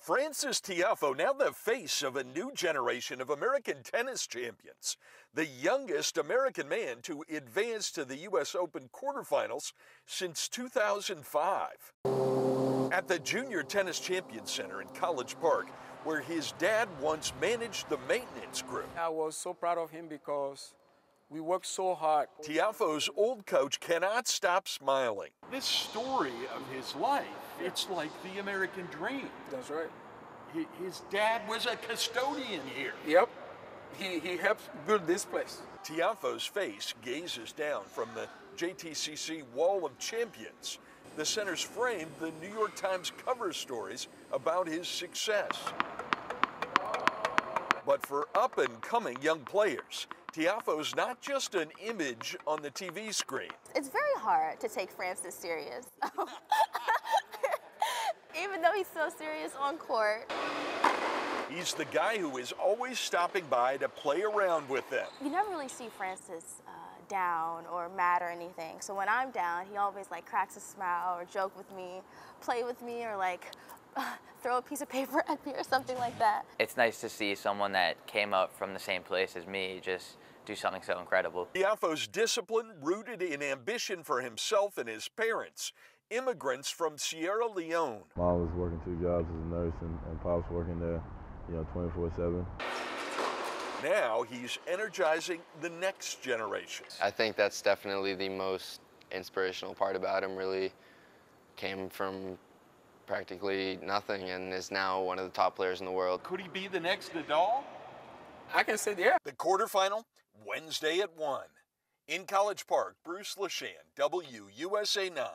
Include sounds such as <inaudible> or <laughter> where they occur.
Frances Tiafoe, now the face of a new generation of American tennis champions, the youngest American man to advance to the U.S. Open quarterfinals since 2005. At the Junior Tennis Champion Center in College Park, where his dad once managed the maintenance group. I was so proud of him because we worked so hard. Tiafoe's old coach cannot stop smiling. This story of his life, it's like the American dream. That's right. His dad was a custodian here. Yep. He, he helped build this place. Tiafoe's face gazes down from the JTCC Wall of Champions. The center's framed the New York Times cover stories about his success. But for up and coming young players, Tiafoe's not just an image on the TV screen. It's very hard to take Frances serious. <laughs> Even though he's so serious on court. He's the guy who is always stopping by to play around with them. You never really see Frances uh, down or mad or anything. So when I'm down, he always like cracks a smile or joke with me, play with me, or like uh, <laughs> throw a piece of paper <laughs> at me or something like that. It's nice to see someone that came up from the same place as me just do something so incredible. Tiafoe's discipline rooted in ambition for himself and his parents, immigrants from Sierra Leone. Mom was working two jobs as a nurse and, and Pop's working there, you know, 24-7. Now he's energizing the next generation. I think that's definitely the most inspirational part about him, really came from practically nothing and is now one of the top players in the world. Could he be the next Nadal? I can say yeah. The quarterfinal, Wednesday at 1. In College Park, Bruce Leshan, WUSA 9.